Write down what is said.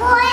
Four